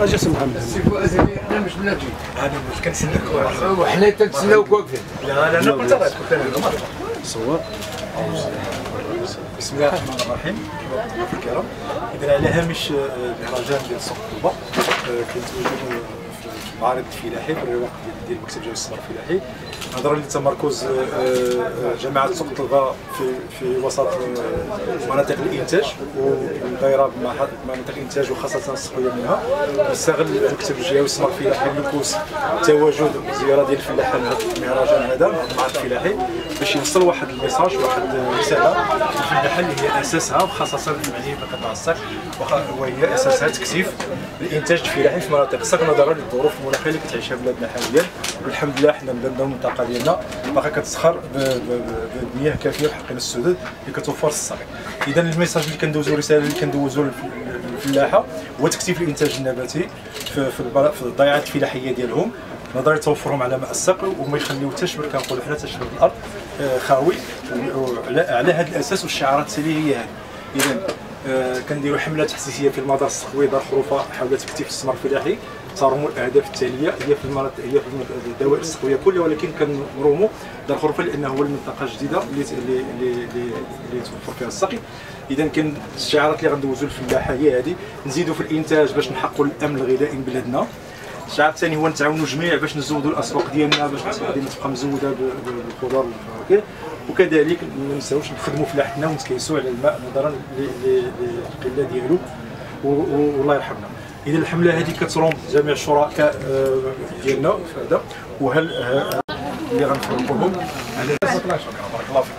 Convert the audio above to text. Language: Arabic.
أجي اسم محمد. سي فؤاد أنا مش بنجي أنا مش كنسناك وحنا واقفين لا لا أنا قلت قلت صور بسم الله الرحمن الرحيم الكرام اذا على هامش المهرجان ديال سوق طوبه كنتواجدوا في المعرض الفلاحي في الرواق ديال- مكتب جامع السمر الفلاحي. نظرا لتمركز جامعة سوق طوبه في في وسط آه، مناطق الإنتاج والدائره بمناطق الإنتاج وخاصة الصحويه منها. نستغل مكتب الجهوي السمر الفلاحي لكوس تواجد زيارة ديال الفلاحة لهذا المهرجان هذا المعرض الفلاحي باش يوصل واحد الميساج واحد الرسالة الفلاحه اللي هي أساسها وخاصة يعني بقطاع الصك وخ- وهي أساسها تكثيف الإنتاج الفلاحي في مناطق الصك نظرا للظروف المناخيه اللي كتعيشها بلادنا حاليا. والحمد لله حنا بلادنا المنطقة ديالنا. باقا كتسخر بمياه كافية بحقنا السدد اللي كتوفر الصك اذا الميساج اللي كندوزو الرسالة اللي كندوزو للف- للفلاحة هو تكثيف الإنتاج النباتي في في الضيعات الفلاحية ديالهم. نظرا لتوفرهم على ماء السقي وما يخليو حتى شبر كنقولوا حنا حتى شبر الأرض آه، خاوي. على هذا الأساس والشعارات التالية هي هذه اذا آه، كنديروا حملة تحسيسية في المدار الصقوي دار خروفه حول تكثيف الثمار الفلاحي. ترموا الأهداف التالية هي في المناطق هي في الدوائر الصقويه كلها ولكن كنروموا دار خروفه لأنه هو المنطقة الجديدة اللي اللي اللي, توفر فيها السقي. اذا كان الشعارات اللي غندوزوا للفلاحة هي هذه نزيدوا في الإنتاج باش نحققوا الأمن الغذائي بلادنا. الشعار الثاني هو نتعاونوا جميع باش نزودوا الأسواق ديالنا باش الأسواق ديالنا تبقى مزودة بالخضار والفواكه وكذلك ما نساوش نخدموا فلاحتنا ونتكيسوا على الماء نظرا للقلة ديالو. والله يرحمنا. إذا الحملة هذه كتروم جميع الشركاء آه، ديالنا في هذا وهل اللي غنفرقوهم؟ على بارك الله فيك.